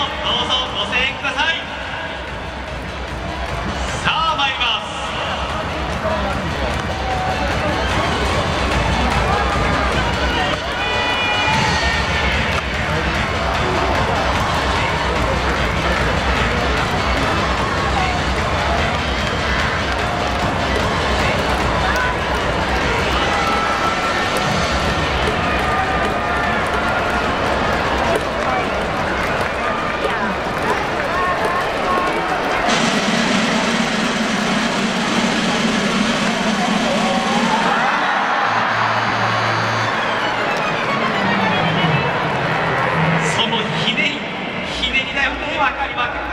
好。ideia, vamos lá, Carimaca.